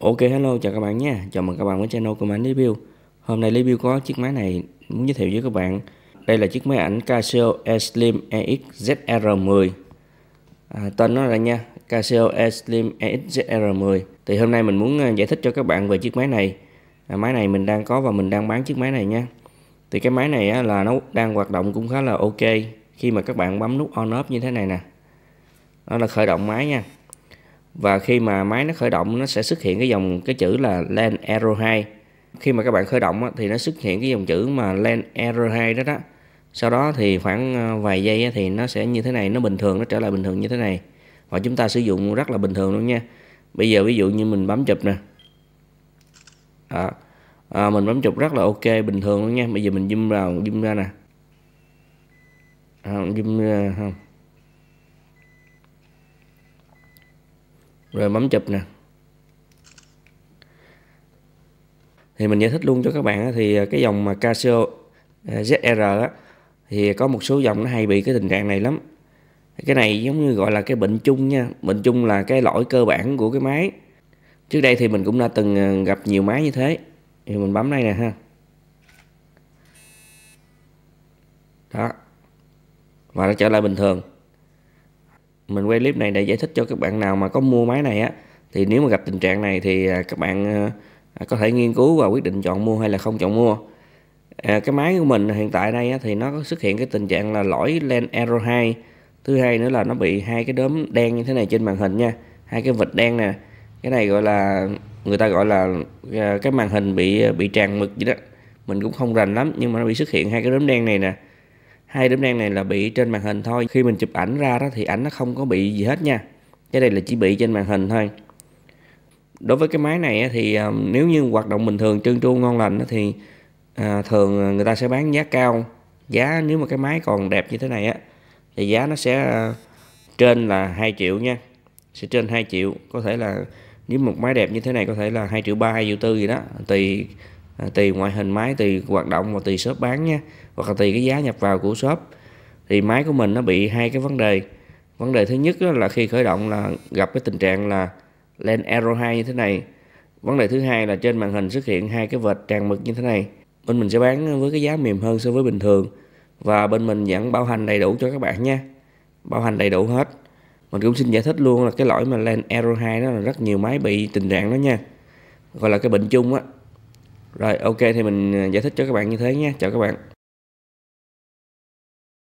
Ok hello chào các bạn nha. Chào mừng các bạn đến channel của mình review Hôm nay review có chiếc máy này muốn giới thiệu với các bạn. Đây là chiếc máy ảnh Casio E-Slim EX ZR10 à, Tên nó là nha? Casio E-Slim EX ZR10 Thì hôm nay mình muốn à, giải thích cho các bạn về chiếc máy này. À, Máy này mình đang có và mình đang bán chiếc máy này nha. Thì cái máy này á, là nó đang hoạt động cũng khá là ok Khi mà các bạn bấm nút on off như thế này nè. Đó là khởi động máy nha và khi mà máy nó khởi động nó sẽ xuất hiện cái dòng cái chữ là land Error 2 khi mà các bạn khởi động thì nó xuất hiện cái dòng chữ mà land Error 2 đó đó. Sau đó thì khoảng ờ, vài giây thì nó sẽ như thế này nó bình thường nó trở lại bình thường như thế này. Và chúng ta sử dụng rất là bình thường luôn nha. Bây giờ ví dụ như mình bấm chụp nè. À, À, mình bấm chụp rất là ok bình thường luôn nha. Bây giờ mình zoom vào zoom ra nè. À, zoom ra không. Rồi bấm chụp nè. Thì mình giải thích luôn cho các bạn thì à, cái dòng mà Casio à, ZR á, thì có một số dòng nó hay bị cái tình trạng này lắm. Cái này giống như gọi là cái bệnh chung nha. Bệnh chung là cái lỗi cơ bản của cái máy. Trước đây thì mình cũng đã từng à, gặp nhiều máy như thế. Thì mình bấm đây nè ha. Đó. Và nó trở lại bình thường mình quay clip này để giải thích cho các bạn nào mà có mua máy này á. Thì nếu mà gặp tình trạng này thì à, các bạn à, à, có thể nghiên cứu và quyết định chọn mua hay là không chọn mua. À, cái máy của mình hiện tại đây á, thì nó có xuất hiện cái tình trạng là lỗi len error 2 thứ hai nữa là nó bị hai cái đốm đen như thế này trên màn hình nha hai cái vệt đen nè. Cái này gọi là người ta gọi là cái màn hình bị bị tràn mực vậy đó. Mình cũng không rành lắm nhưng mà nó bị xuất hiện hai cái đốm đen này nè hai điểm đen này là bị trên màn hình thôi. Khi mình chụp ảnh ra đó thì ảnh nó không có bị gì hết nha. Cái đây là chỉ bị trên màn hình thôi. Đối với cái máy này thì ờ, nếu như hoạt động bình thường, trơn tru, ngon lành thì ờ, thường người ta sẽ bán giá cao. Giá nếu mà cái máy còn đẹp như thế này á thì giá nó sẽ ờ, trên là 2 triệu nha. Sẽ trên 2 triệu. Có thể là nếu một máy đẹp như thế này có thể là 2 triệu 3 2 triệu tư gì đó, tùy à, tùy ngoại hình máy tùy hoạt động và tùy shop bán nha hoặc là tùy cái giá nhập vào của shop. Thì máy của mình nó bị hai cái vấn đề. Vấn đề thứ nhất là khi khởi động là gặp cái tình trạng là lên error 2 như thế này. Vấn đề thứ hai là trên màn hình xuất hiện hai cái vệt tràn mực như thế này. Bên mình sẽ bán với cái giá mềm hơn so với bình thường. Và bên mình vẫn bảo hành đầy đủ cho các bạn nha. Bảo hành đầy đủ hết. Mình cũng xin giải thích luôn là cái lỗi mà lên error 2 đó là rất nhiều máy bị tình trạng đó nha. Gọi là cái bệnh chung á rồi, ok, thì mình ờ, giải thích cho các bạn như thế nha. Chào các bạn.